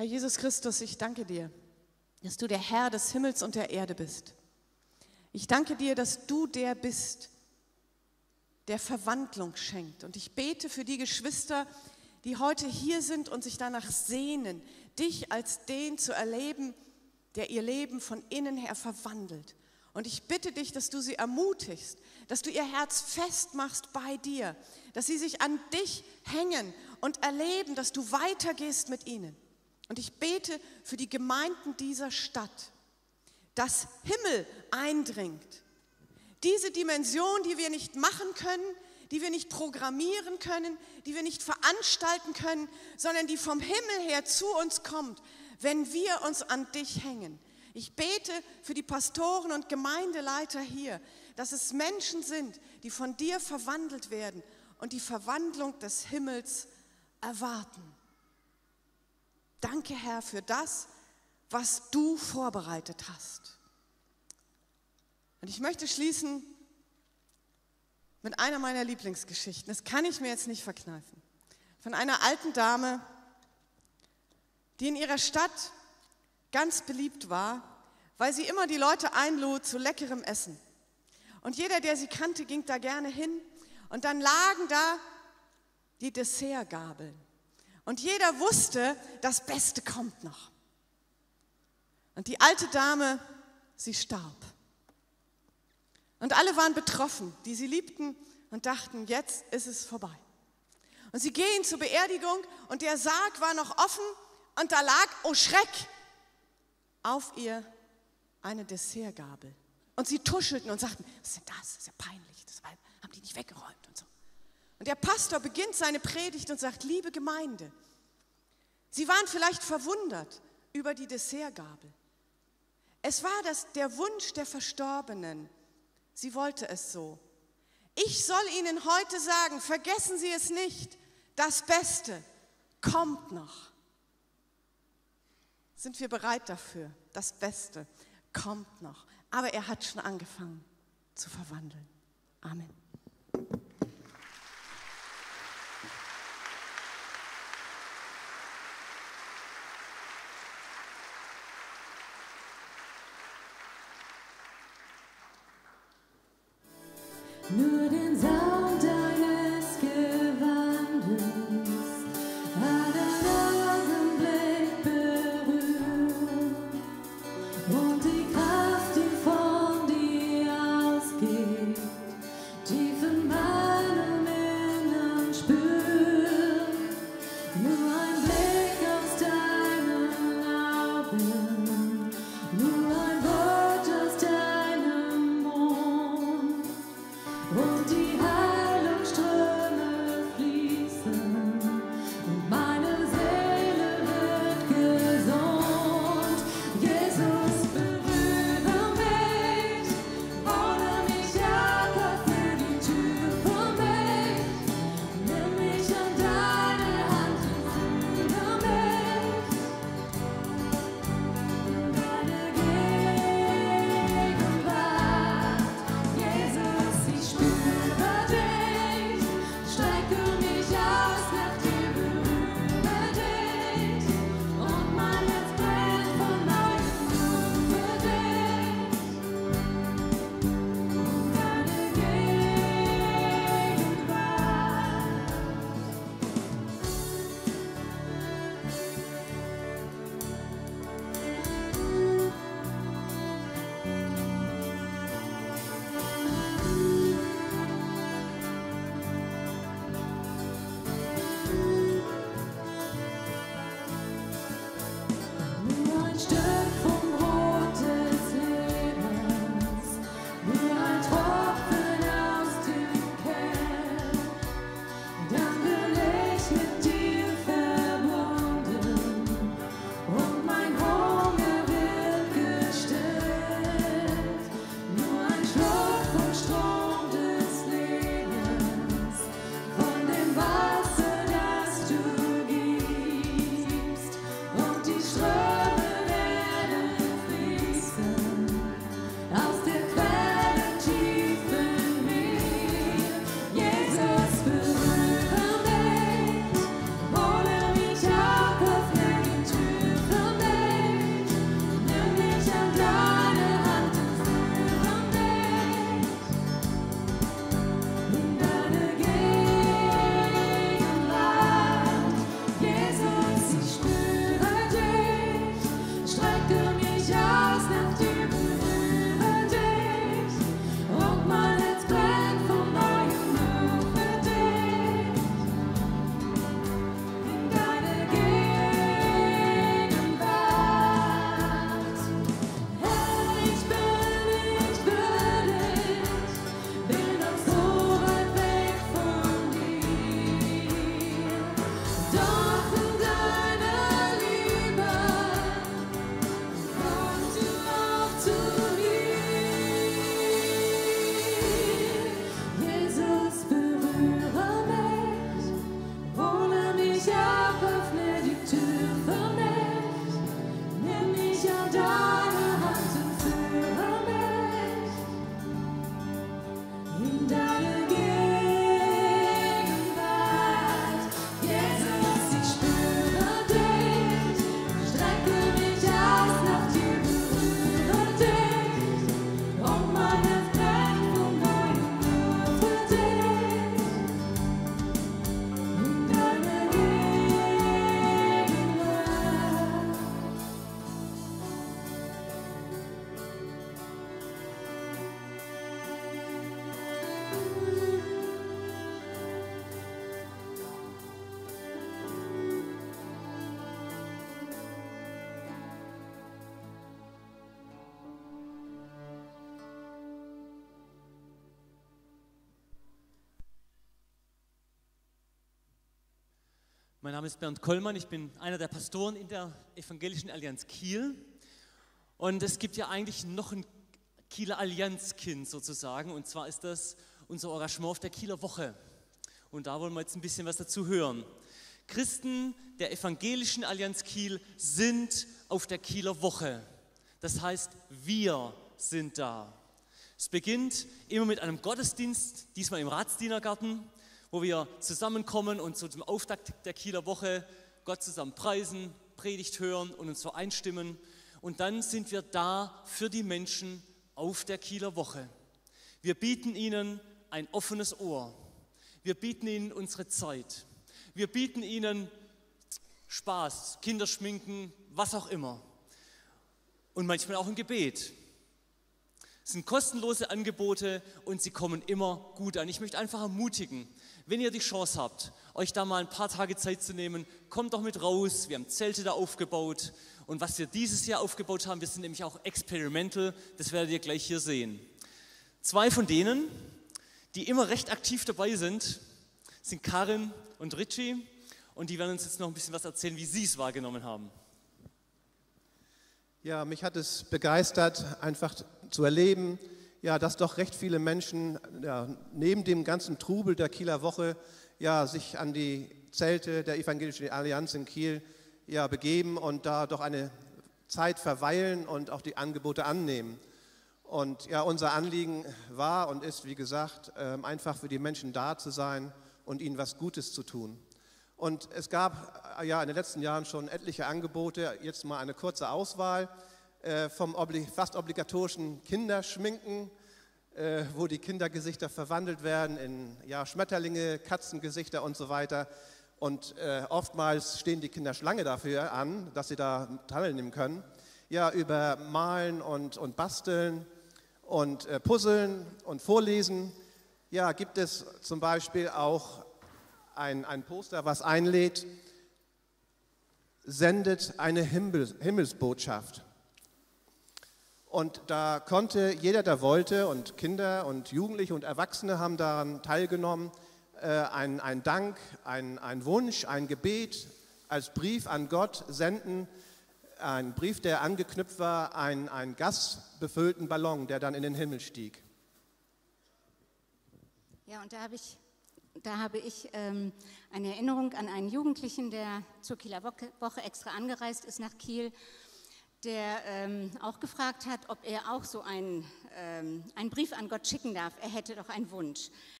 Herr Jesus Christus, ich danke dir, dass du der Herr des Himmels und der Erde bist. Ich danke dir, dass du der bist, der Verwandlung schenkt. Und ich bete für die Geschwister, die heute hier sind und sich danach sehnen, dich als den zu erleben, der ihr Leben von innen her verwandelt. Und ich bitte dich, dass du sie ermutigst, dass du ihr Herz festmachst bei dir, dass sie sich an dich hängen und erleben, dass du weitergehst mit ihnen. Und ich bete für die Gemeinden dieser Stadt, dass Himmel eindringt. Diese Dimension, die wir nicht machen können, die wir nicht programmieren können, die wir nicht veranstalten können, sondern die vom Himmel her zu uns kommt, wenn wir uns an dich hängen. Ich bete für die Pastoren und Gemeindeleiter hier, dass es Menschen sind, die von dir verwandelt werden und die Verwandlung des Himmels erwarten. Danke, Herr, für das, was du vorbereitet hast. Und ich möchte schließen mit einer meiner Lieblingsgeschichten. Das kann ich mir jetzt nicht verkneifen. Von einer alten Dame, die in ihrer Stadt ganz beliebt war, weil sie immer die Leute einlud zu leckerem Essen. Und jeder, der sie kannte, ging da gerne hin. Und dann lagen da die Dessertgabeln. Und jeder wusste, das Beste kommt noch. Und die alte Dame, sie starb. Und alle waren betroffen, die sie liebten und dachten, jetzt ist es vorbei. Und sie gehen zur Beerdigung und der Sarg war noch offen und da lag, oh Schreck, auf ihr eine Dessertgabel. Und sie tuschelten und sagten, was ist denn das? Das ist ja peinlich, das haben die nicht weggeräumt und so. Und der Pastor beginnt seine Predigt und sagt, liebe Gemeinde, Sie waren vielleicht verwundert über die Dessertgabel. Es war das, der Wunsch der Verstorbenen. Sie wollte es so. Ich soll Ihnen heute sagen, vergessen Sie es nicht, das Beste kommt noch. Sind wir bereit dafür? Das Beste kommt noch. Aber er hat schon angefangen zu verwandeln. Amen. Nur den Sound deines Gewandes einen Augenblick berühren und die Kraft, die von dir ausgeht, tief in meinem spüren. Nur ein Blick aus deinen Augen, Mein Name ist Bernd Kollmann, ich bin einer der Pastoren in der Evangelischen Allianz Kiel. Und es gibt ja eigentlich noch ein Kieler Allianzkind sozusagen, und zwar ist das unser Engagement auf der Kieler Woche. Und da wollen wir jetzt ein bisschen was dazu hören. Christen der Evangelischen Allianz Kiel sind auf der Kieler Woche. Das heißt, wir sind da. Es beginnt immer mit einem Gottesdienst, diesmal im Ratsdienergarten, wo wir zusammenkommen und so zum Auftakt der Kieler Woche Gott zusammen preisen, Predigt hören und uns so einstimmen. Und dann sind wir da für die Menschen auf der Kieler Woche. Wir bieten ihnen ein offenes Ohr. Wir bieten ihnen unsere Zeit. Wir bieten ihnen Spaß, Kinderschminken, was auch immer. Und manchmal auch ein Gebet. Es sind kostenlose Angebote und sie kommen immer gut an. Ich möchte einfach ermutigen, wenn ihr die Chance habt, euch da mal ein paar Tage Zeit zu nehmen, kommt doch mit raus. Wir haben Zelte da aufgebaut. Und was wir dieses Jahr aufgebaut haben, wir sind nämlich auch experimental, das werdet ihr gleich hier sehen. Zwei von denen, die immer recht aktiv dabei sind, sind Karin und Richie. Und die werden uns jetzt noch ein bisschen was erzählen, wie sie es wahrgenommen haben. Ja, mich hat es begeistert, einfach zu erleben, ja, dass doch recht viele Menschen ja, neben dem ganzen Trubel der Kieler Woche ja, sich an die Zelte der Evangelischen Allianz in Kiel ja, begeben und da doch eine Zeit verweilen und auch die Angebote annehmen. Und ja, unser Anliegen war und ist, wie gesagt, ähm, einfach für die Menschen da zu sein und ihnen was Gutes zu tun. Und es gab ja in den letzten Jahren schon etliche Angebote, jetzt mal eine kurze Auswahl äh, vom fast obligatorischen Kinderschminken, äh, wo die Kindergesichter verwandelt werden in ja, Schmetterlinge, Katzengesichter und so weiter. Und oftmals stehen die Kinder Schlange dafür an, dass sie da teilnehmen können. Ja, über Malen und, und Basteln und Puzzeln und Vorlesen. Ja, gibt es zum Beispiel auch ein, ein Poster, was einlädt, sendet eine Himmels, Himmelsbotschaft. Und da konnte jeder, der wollte, und Kinder und Jugendliche und Erwachsene haben daran teilgenommen, äh, ein, ein Dank, ein, ein Wunsch, ein Gebet als Brief an Gott senden. Ein Brief, der angeknüpft war, ein, ein gasbefüllten Ballon, der dann in den Himmel stieg. Ja, und da habe ich da habe ich ähm, eine Erinnerung an einen Jugendlichen, der zur Kieler Woche extra angereist ist nach Kiel, der ähm, auch gefragt hat, ob er auch so einen, ähm, einen Brief an Gott schicken darf. Er hätte doch einen Wunsch.